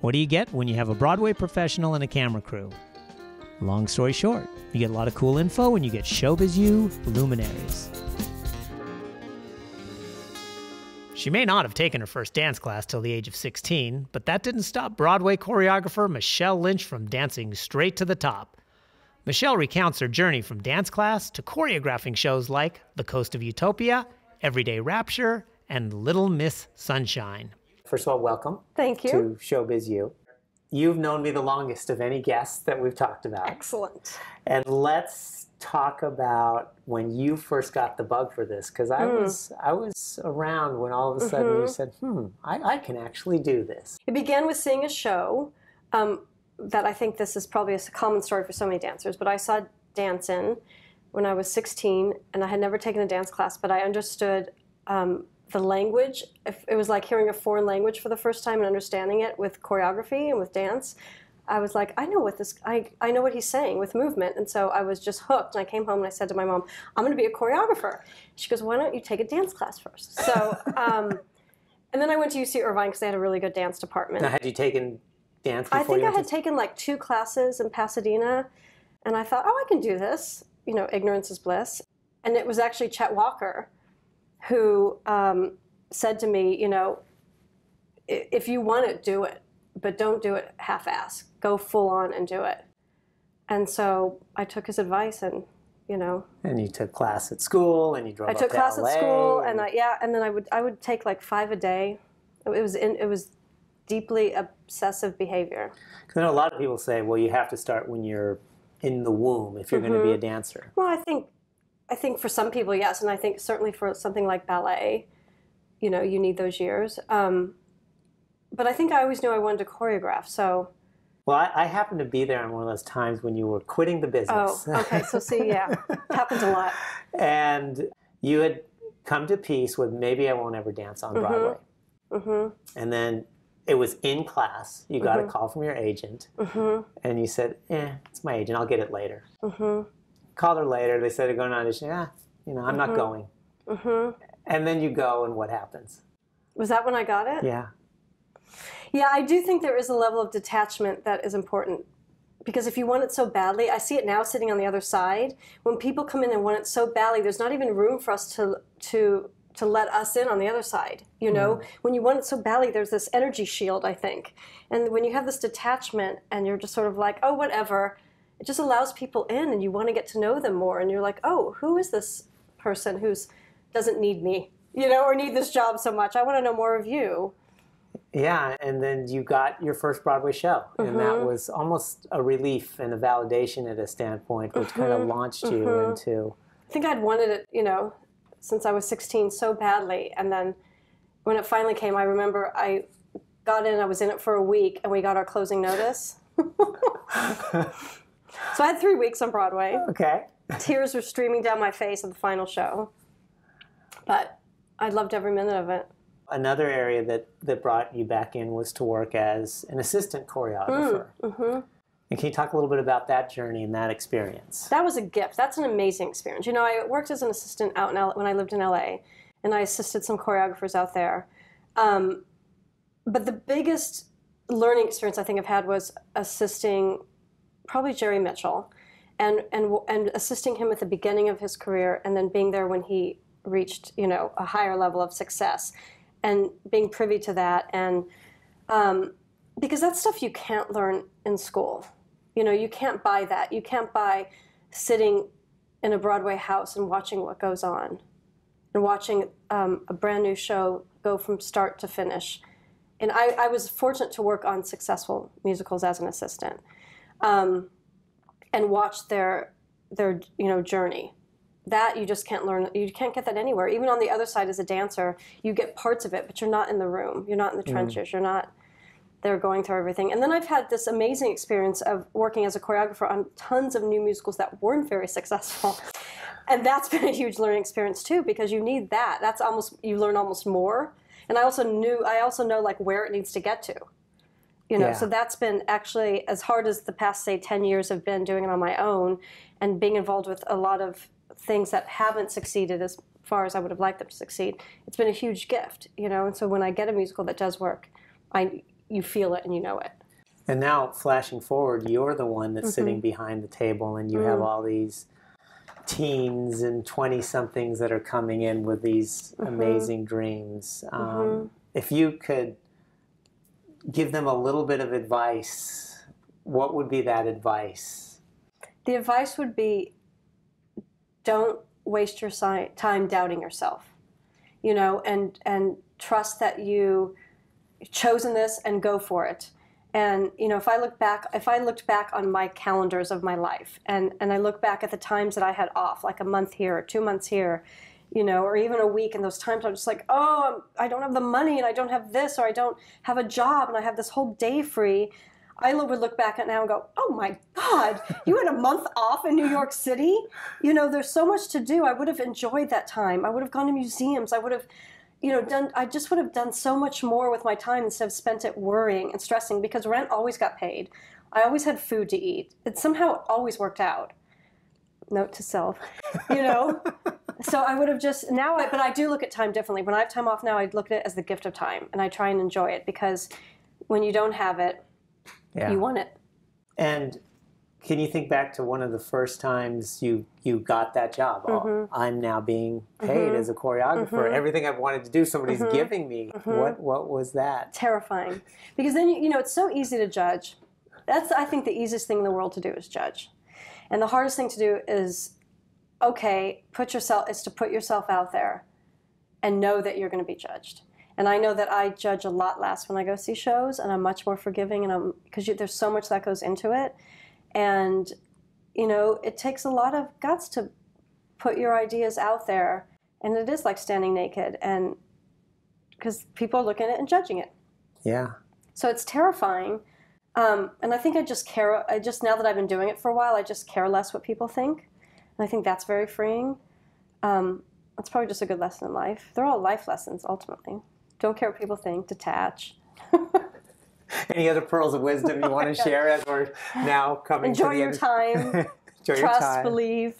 What do you get when you have a Broadway professional and a camera crew? Long story short, you get a lot of cool info and you get Showbiz U luminaries. She may not have taken her first dance class till the age of 16, but that didn't stop Broadway choreographer Michele Lynch from dancing straight to the top. Michele recounts her journey from dance class to choreographing shows like The Coast of Utopia, Everyday Rapture, and Little Miss Sunshine. First of all, welcome. Thank you. To Showbiz U. You've known me the longest of any guests that we've talked about. Excellent. And let's talk about when you first got the bug for this, because I mm. was I was around when all of a sudden mm-hmm. you said, "Hmm, I, I, can actually do this." It began with seeing a show um, that I think this is probably a common story for so many dancers, but I saw Dancin' when I was 16, and I had never taken a dance class, but I understood um, the language. It was like hearing a foreign language for the first time and understanding it with choreography and with dance. I was like, I know what this, I, I know what he's saying with movement. And so I was just hooked. And I came home and I said to my mom, I'm going to be a choreographer. She goes, why don't you take a dance class first? So, um, and then I went to UC Irvine because they had a really good dance department. Now, had you taken dance I think I had to... taken like two classes in Pasadena. And I thought, oh, I can do this. You know, ignorance is bliss. And it was actually Chet Walker who um, said to me, you know, if you want it, do it, but don't do it half-ass. Go full on and do it. And so I took his advice, and you know. And you took class at school, and you drove. I took class LA, at school, and, and I, yeah, and then I would I would take like five a day. It was in, it was deeply obsessive behavior. Because I know a lot of people say, well, you have to start when you're in the womb if you're mm-hmm. going to be a dancer. Well, I think I think for some people, yes, and I think certainly for something like ballet, you know, you need those years. Um, but I think I always knew I wanted to choreograph, so. Well, I, I happened to be there on one of those times when you were quitting the business. Oh, okay. So see, yeah, happens a lot. And you had come to peace with maybe I won't ever dance on mm-hmm. Broadway. Mm-hmm. And then it was in class. You got mm-hmm. a call from your agent, mm-hmm. and you said, "Eh, it's my agent. I'll get it later." Called her later. They said they're going to audition. Yeah, you know, I'm mm-hmm. not going. Mm-hmm. And then you go, and what happens? Was that when I got it? Yeah. Yeah, I do think there is a level of detachment that is important because if you want it so badly, I see it now sitting on the other side. When people come in and want it so badly, there's not even room for us to to to let us in on the other side. You know, mm. when you want it so badly, there's this energy shield, I think. And when you have this detachment and you're just sort of like, oh, whatever, it just allows people in and you want to get to know them more and you're like oh who is this person who's doesn't need me you know or need this job so much i want to know more of you yeah and then you got your first broadway show mm-hmm. and that mm-hmm. was almost a relief and a validation at a standpoint which mm-hmm. kind of launched you mm-hmm. into i think i'd wanted it you know since i was 16 so badly and then when it finally came i remember i got in i was in it for a week and we got our closing notice So I had three weeks on Broadway. Okay. Tears were streaming down my face at the final show. But I loved every minute of it. Another area that, that brought you back in was to work as an assistant choreographer. Mm, mm-hmm. And can you talk a little bit about that journey and that experience? That was a gift. That's an amazing experience. You know, I worked as an assistant out in L- when I lived in LA, and I assisted some choreographers out there. Um, but the biggest learning experience I think I've had was assisting probably Jerry Mitchell, and and and assisting him at the beginning of his career, and then being there when he reached you know a higher level of success, and being privy to that, and um, because that's stuff you can't learn in school. You know, you can't buy that. You can't buy sitting in a Broadway house and watching what goes on, and watching um, a brand new show go from start to finish. And I, I was fortunate to work on successful musicals as an assistant um, and watch their their you know journey. That you just can't learn. You can't get that anywhere. Even on the other side, as a dancer, you get parts of it, but you're not in the room. You're not in the mm. trenches. You're not they're going through everything. And then I've had this amazing experience of working as a choreographer on tons of new musicals that weren't very successful. And that's been a huge learning experience too, because you need that. That's almost you learn almost more. And I also knew I also know like where it needs to get to you know yeah. so that's been actually as hard as the past say 10 years have been doing it on my own and being involved with a lot of things that haven't succeeded as far as i would have liked them to succeed it's been a huge gift you know and so when i get a musical that does work i you feel it and you know it. And now, flashing forward, you're the one that's mm-hmm. sitting behind the table, and you mm. have all these teens and 20 somethings that are coming in with these mm-hmm. amazing dreams. Um, mm-hmm. If you could give them a little bit of advice, what would be that advice? The advice would be don't waste your time doubting yourself, you know, and, and trust that you chosen this and go for it. And you know, if I look back, if I looked back on my calendars of my life, and and I look back at the times that I had off, like a month here or two months here, you know, or even a week, and those times I'm just like, oh, I don't have the money, and I don't have this, or I don't have a job, and I have this whole day free. I would look back at now and go, oh my God, you had a month off in New York City? You know, there's so much to do. I would have enjoyed that time. I would have gone to museums. I would have you know, done. I just would have done so much more with my time instead of spent it worrying and stressing because rent always got paid. I always had food to eat. It somehow always worked out. Note to self, you know. so I would have just now, I, but I do look at time differently. When I have time off now, I look at it as the gift of time, and I try and enjoy it because when you don't have it, yeah. you want it. And can you think back to one of the first times you you got that job? Oh, mm-hmm. Oh, I'm now being paid mm-hmm. as a choreographer. Mm-hmm. Everything I've wanted to do, somebody's mm-hmm. giving me. Mm-hmm. What what was that? Terrifying, because then you, you know it's so easy to judge. That's I think the easiest thing in the world to do is judge, and the hardest thing to do is okay, put yourself is to put yourself out there, and know that you're going to be judged. And I know that I judge a lot less when I go see shows, and I'm much more forgiving, and I'm because there's so much that goes into it and, you know, it takes a lot of guts to put your ideas out there. And it is like standing naked, and because people are looking at it and judging it. Yeah. So it's terrifying. Um, and I think I just care, I just, now that I've been doing it for a while, I just care less what people think. And I think that's very freeing. Um, that's probably just a good lesson in life. They're all life lessons, ultimately. Don't care what people think, detach. Any other pearls of wisdom you want to share as we're now coming Enjoy to the your end? time. Enjoy Trust, your time. believe.